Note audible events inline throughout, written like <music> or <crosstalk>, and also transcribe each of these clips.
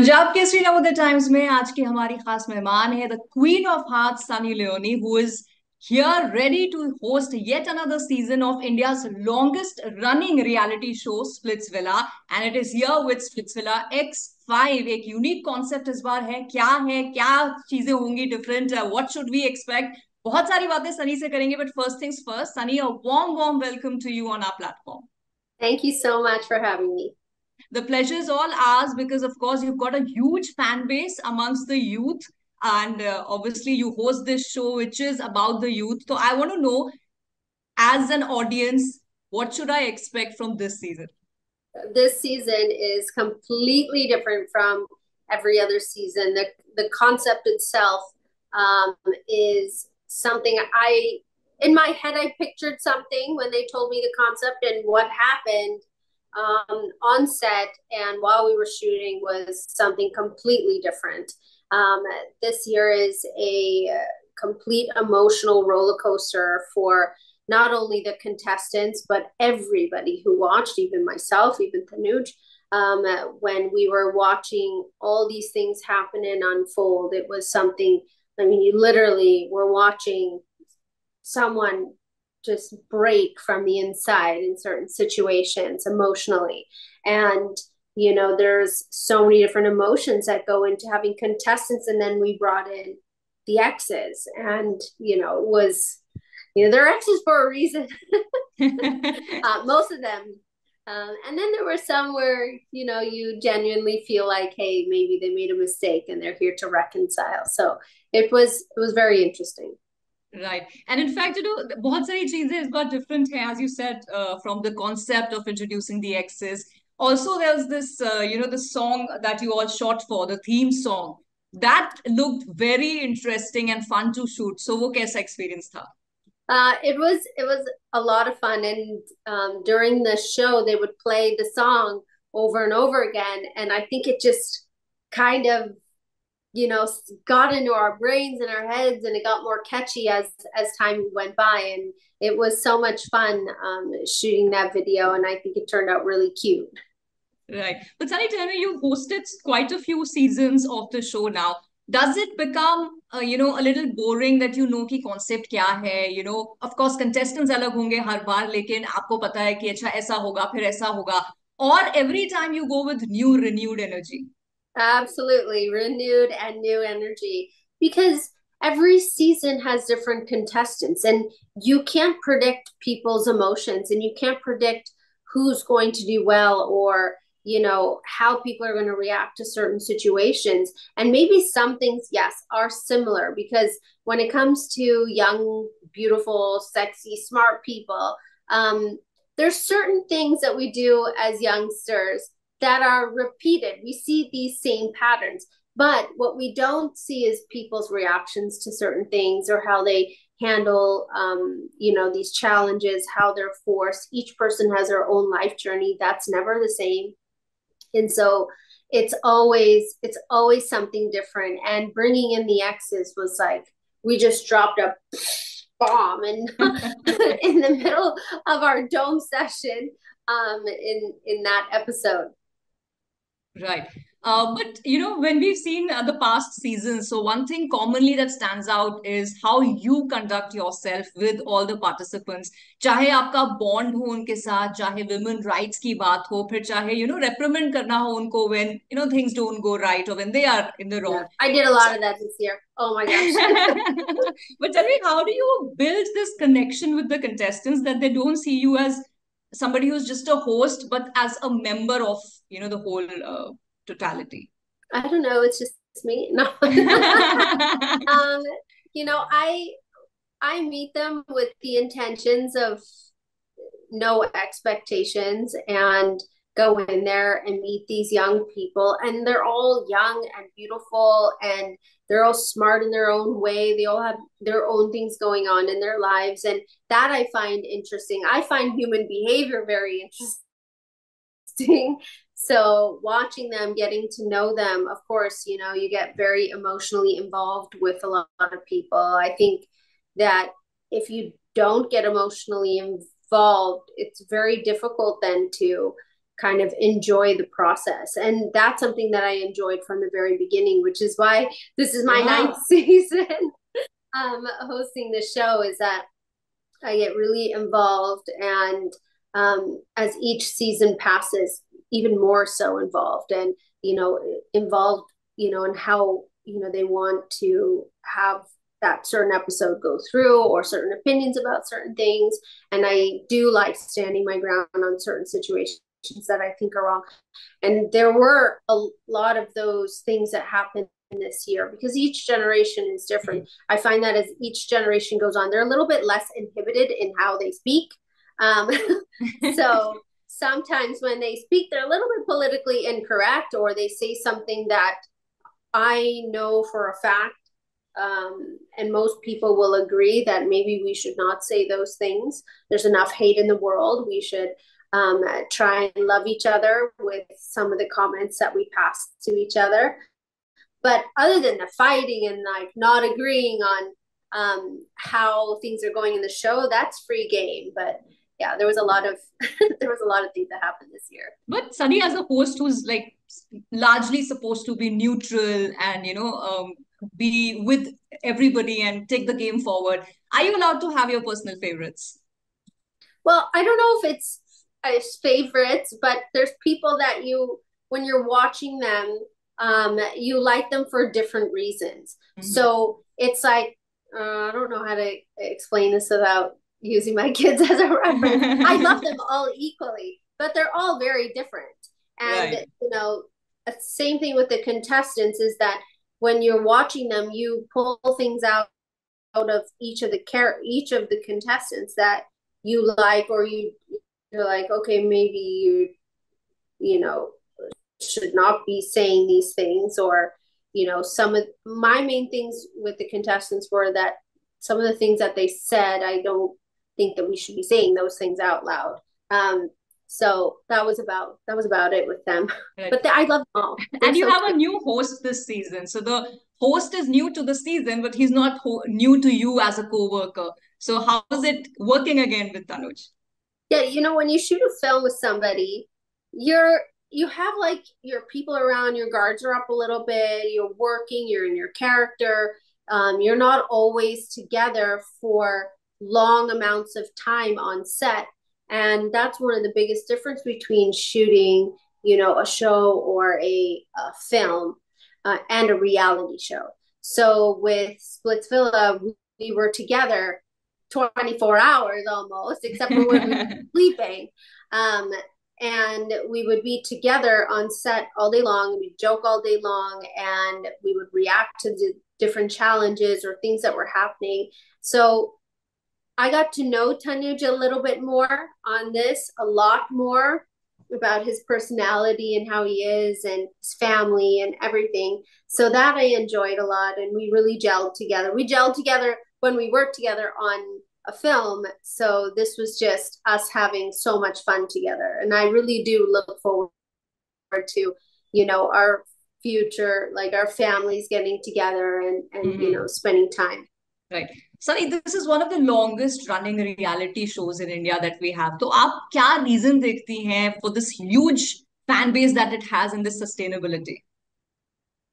पंजाब के श्री नवोदय टाइम्स में आज की हमारी खास मेहमान है the queen of heart Sunny Leone who is here ready to host yet another season of India's longest running reality show Splitsvilla and it is here with Splitsvilla X5 एक unique concept इस बार है, क्या है, क्या चीज़ें होंगी different what should we expect बहुत सारी बातें सनी से करेंगे but first things first Sunny a warm warm welcome to you on our platform thank you so much for having me. The pleasure is all ours because, of course, you've got a huge fan base amongst the youth. And uh, obviously, you host this show, which is about the youth. So, I want to know, as an audience, what should I expect from this season? This season is completely different from every other season. The, the concept itself um, is something I, in my head, I pictured something when they told me the concept and what happened um, on set and while we were shooting was something completely different. Um, this year is a complete emotional roller coaster for not only the contestants but everybody who watched, even myself, even Tanuj. Um, when we were watching all these things happen and unfold, it was something. I mean, you literally were watching someone just break from the inside in certain situations emotionally. And, you know, there's so many different emotions that go into having contestants. And then we brought in the exes, and, you know, it was, you know, they're exes for a reason. <laughs> <laughs> uh, most of them. Um, and then there were some where, you know, you genuinely feel like, hey, maybe they made a mistake and they're here to reconcile. So it was, it was very interesting. Right. And in fact, you know, बहुत सारी चीजें इस बार different हैं, as you said, uh, from the concept of introducing the exes. Also, there was this, uh, you know, the song that you all shot for, the theme song. That looked very interesting and fun to shoot. So, वो कैसा experience था? Uh, it was it was a lot of fun, and um, during the show, they would play the song over and over again, and I think it just kind of you know got into our brains and our heads and it got more catchy as as time went by and it was so much fun um, shooting that video and i think it turned out really cute. Right. But sunny tell you've hosted quite a few seasons of the show now. Does it become uh, you know a little boring that you know ki concept kya hai? You know of course contestants alag honge har baar lekin aapko pata hai ki acha aisa hoga fir aisa hoga. Or every time you go with new renewed energy? Absolutely. Renewed and new energy because every season has different contestants and you can't predict people's emotions and you can't predict who's going to do well or you know how people are going to react to certain situations and maybe some things yes are similar because when it comes to young beautiful sexy smart people um, there's certain things that we do as youngsters that are repeated. We see these same patterns. But what we don't see is people's reactions to certain things or how they handle um, you know these challenges how they're forced. Each person has their own life journey. That's never the same. And so it's always it's always something different. And bringing in the exes was like we just dropped a bomb and <laughs> in the middle of our dome session um in in that episode Right. Uh, but you know, when we've seen uh, the past seasons, so one thing commonly that stands out is how you conduct yourself with all the participants. चाहे आपका bond हो उनके साथ, चाहे women rights की बात हो, फिर चाहे you know reprimand करना हो उनको when you know things don't go right or when they are in the wrong. Yeah, I did a lot so, of that this year. Oh my gosh. <laughs> but tell me, how do you build this connection with the contestants that they don't see you as somebody who's just a host but as a member of you know the whole uh, totality. I don't know it's just me. <laughs> No. Um <laughs> you know i i meet them with the intentions of no expectations and go in there and meet these young people and they're all young and beautiful and they're all smart in their own way. They all have their own things going on in their lives and that i find interesting. I find human behavior very interesting so watching them getting to know them of course you know you get very emotionally involved with a lot of people i think that if you don't get emotionally involved it's very difficult then to kind of enjoy the process. And that's something that I enjoyed from the very beginning, which is why this is my wow. ninth <laughs> season um, hosting the show, is that I get really involved. And um, as each season passes, even more so involved and, you know, involved, you know, in how, you know, they want to have that certain episode go through or certain opinions about certain things. And I do like standing my ground on certain situations that I think are wrong. And there were a lot of those things that happened this year because each generation is different. I find that as each generation goes on, they're a little bit less inhibited in how they speak. Um, <laughs> so sometimes when they speak, they're a little bit politically incorrect or they say something that I know for a fact um, and most people will agree that maybe we should not say those things. There's enough hate in the world. We should um, try and love each other with some of the comments that we pass to each other. But other than the fighting and like not agreeing on um, how things are going in the show, that's free game. But yeah, there was a lot of <laughs> there was a lot of things that happened this year. But Sunny, as a host who's like largely supposed to be neutral and you know um, be with everybody and take the game forward. Are you allowed to have your personal favorites? Well, I don't know if it's as favorites, but there's people that you, when you're watching them, um, you like them for different reasons. Mm-hmm. So it's like, uh, I don't know how to explain this without using my <laughs> kids as a reference. I <laughs> love them all equally, but they're all very different. And, right. you know, the same thing with the contestants is that when you're watching them, you pull things out out of each of the care each of the contestants that you like or you you're like okay maybe you you know should not be saying these things or you know some of my main things with the contestants were that some of the things that they said i don't think that we should be saying those things out loud. Um so that was about that was about it with them. Right. but the, i love them all. They're and you so have a new host this season. So the host is new to the season but he's not ho- new to you as a co-worker. So how is it working again with tanuj? Yeah you know when you shoot a film with somebody you're you have like your people around your guards are up a little bit you're working you're in your character. Um, you're not always together for long amounts of time on set. And that's one of the biggest difference between shooting you know a show or a, a film uh, and a reality show. So with splitsvilla we were together 24 hours almost except for when we were <laughs> sleeping. Um, and we would be together on set all day long we'd joke all day long and we would react to the different challenges or things that were happening. So I got to know Tanuj a little bit more on this, a lot more about his personality and how he is and his family and everything. So that I enjoyed a lot and we really gelled together. We gelled together when we worked together on a film. So this was just us having so much fun together. And I really do look forward to, you know, our future, like our families getting together and, and mm-hmm. you know, spending time. Right. Sunny, this is one of the longest running reality shows in India that we have. So, aap kya reason dekhti hain for this huge fan base that it has in this sustainability?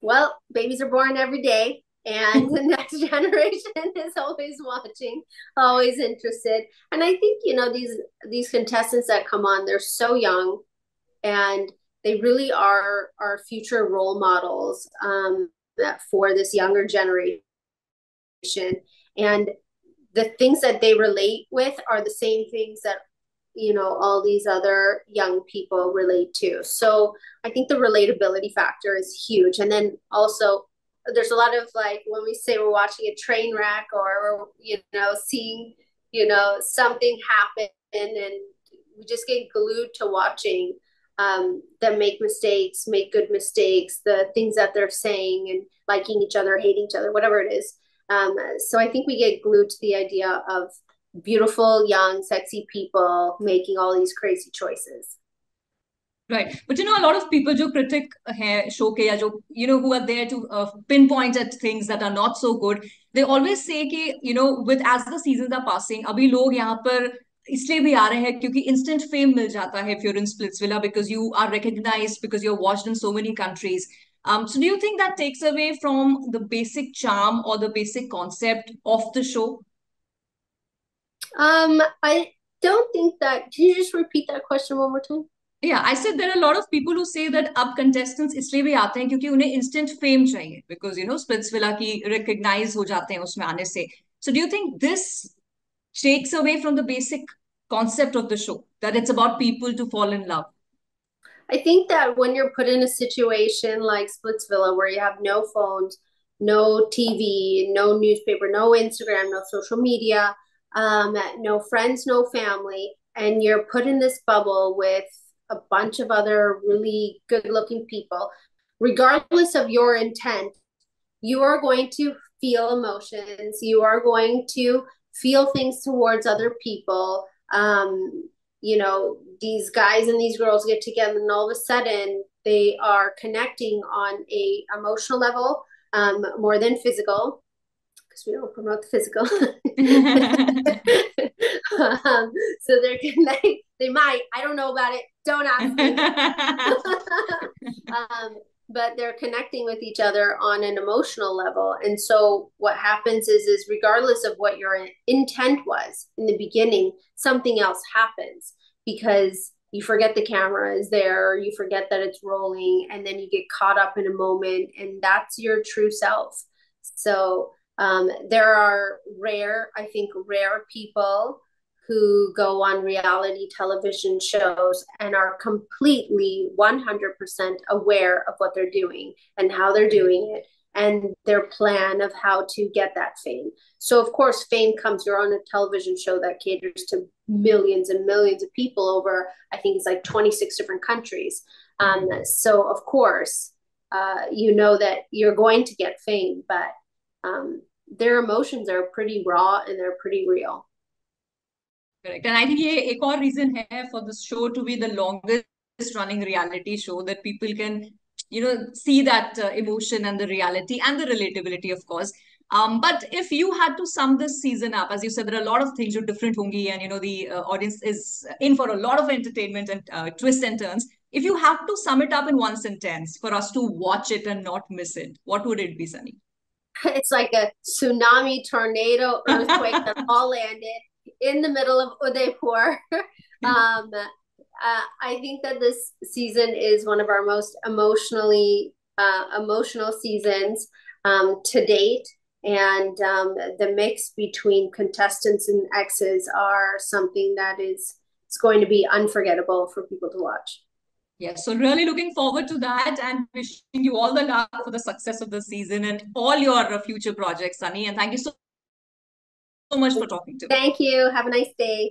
Well, babies are born every day, and the <laughs> next generation <laughs> is always watching, always interested. And I think you know these these contestants that come on, they're so young, and they really are our future role models um, for this younger generation and the things that they relate with are the same things that you know all these other young people relate to. So i think the relatability factor is huge. And then also there's a lot of like when we say we're watching a train wreck or you know seeing you know something happen and we just get glued to watching um, them make mistakes make good mistakes the things that they're saying and liking each other hating each other whatever it is um, so I think we get glued to the idea of beautiful, young, sexy people making all these crazy choices. Right. But you know, a lot of people who critic hai show ke ya jo, you know, who are there to uh, pinpoint at things that are not so good, they always say कि, you know, with as the seasons are passing, abhi log yahan par इसलिए भी आ रहे हैं क्योंकि instant fame मिल जाता है if you're in Splitsvilla because you are recognized because you're watched in so many countries. Um, so do you think that takes away from the basic charm or the basic concept of the show? Um, I don't think that. Can you just repeat that question one more time? Yeah, I said there are a lot of people who say that अब contestants इसलिए भी आते हैं क्योंकि उन्हें instant fame चाहिए because you know Splitsvilla की recognize हो जाते हैं उसमें आने से. So do you think this takes away from the basic concept of the show that it's about people to fall in love? I think that when you're put in a situation like Splitsvilla where you have no phones, no TV, no newspaper, no Instagram, no social media, um, no friends, no family, and you're put in this bubble with a bunch of other really good looking people, regardless of your intent, you are going to feel emotions. You are going to feel things towards other people. Um, you know, these guys and these girls get together, and all of a sudden they are connecting on a emotional level um, more than physical because we don't promote the physical. <laughs> um, so they're <laughs> connecting. They might. I don't know about it. Don't ask me. <laughs> um, but they're connecting with each other on an emotional level. And so what happens is, is regardless of what your intent was in the beginning, something else happens because you forget the camera is there, you forget that it's rolling, and then you get caught up in a moment, and that's your true self. So um, there are rare, I think, rare people who go on reality television shows and are completely 100% aware of what they're doing and how they're doing it and their plan of how to get that fame. So, of course, fame comes. You're on a television show that caters to millions and millions of people over, I think it's like 26 different countries. Um, so, of course, uh, you know that you're going to get fame, but um, their emotions are pretty raw and they're pretty real. Correct. And I think ये एक और reason है for this show to be the longest running reality show that people can, you know, see that uh, emotion and the reality and the relatability, of course. Um, but if you had to sum this season up, as you said, there are a lot of things you different hongi, and you know the uh, audience is in for a lot of entertainment and uh, twists and turns. If you have to sum it up in one sentence for us to watch it and not miss it, what would it be, Sunny? <laughs> It's like a tsunami, tornado, earthquake <laughs> that all landed in the middle of Udaipur. <laughs> um, uh, I think that this season is one of our most emotionally uh, emotional seasons um, to date, and um, the mix between contestants and exes are something that is it's going to be unforgettable for people to watch. Yeah, so really looking forward to that and wishing you all the luck for the success of the season and all your future projects, Sunny. And thank you so so much for talking to me. Thank you. Have a nice day.